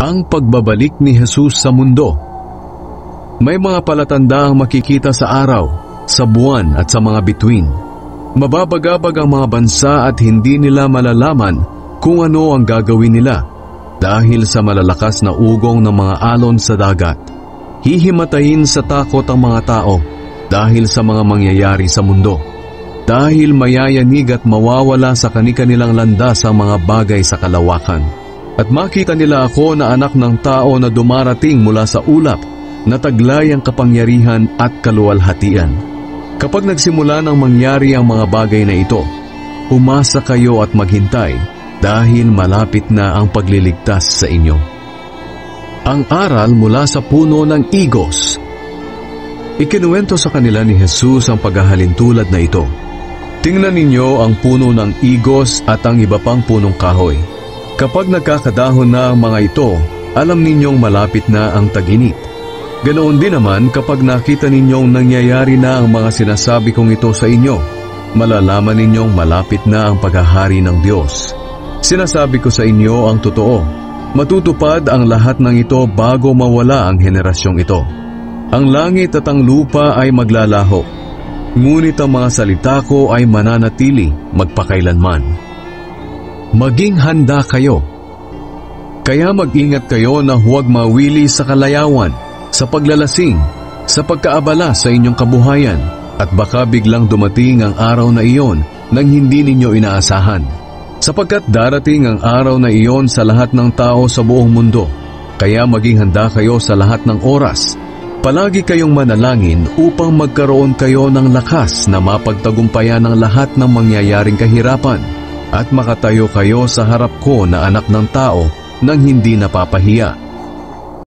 ang pagbabalik ni Jesus sa mundo. May mga palatandaang makikita sa araw, sa buwan at sa mga bituin. Mababagabag ang mga bansa at hindi nila malalaman kung ano ang gagawin nila dahil sa malalakas na ugong ng mga alon sa dagat. Hihimatayin sa takot ang mga tao dahil sa mga mangyayari sa mundo. Dahil mayayanig at mawawala sa kani-kanilang landas ang mga bagay sa kalawakan. At makita nila ako na anak ng tao na dumarating mula sa ulap na taglay ang kapangyarihan at kaluwalhatian. Kapag nagsimula ng mangyari ang mga bagay na ito, umasa kayo at maghintay dahil malapit na ang pagliligtas sa inyo. Ang aral mula sa puno ng igos. Ikinuwento sa kanila ni Jesus ang paghahalintulad na ito. Tingnan ninyo ang puno ng igos at ang iba pang punong kahoy. Kapag nagkakadahon na ang mga ito, alam ninyong malapit na ang taginit. Ganoon din naman kapag nakita ninyong nangyayari na ang mga sinasabi kong ito sa inyo, malalaman ninyong malapit na ang paghahari ng Diyos. Sinasabi ko sa inyo ang totoo, matutupad ang lahat ng ito bago mawala ang henerasyong ito. Ang langit at ang lupa ay maglalaho, ngunit ang mga salita ko ay mananatili magpakailanman. Maging handa kayo. Kaya mag-ingat kayo na huwag mawili sa kalayawan, sa paglalasing, sa pagkaabala sa inyong kabuhayan, at baka biglang dumating ang araw na iyon nang hindi ninyo inaasahan. Sapagkat darating ang araw na iyon sa lahat ng tao sa buong mundo, kaya maging handa kayo sa lahat ng oras. Palagi kayong manalangin upang magkaroon kayo ng lakas na mapagtagumpayan ang lahat ng mangyayaring kahirapan at makatayo kayo sa harap ko na anak ng tao nang hindi napapahiya.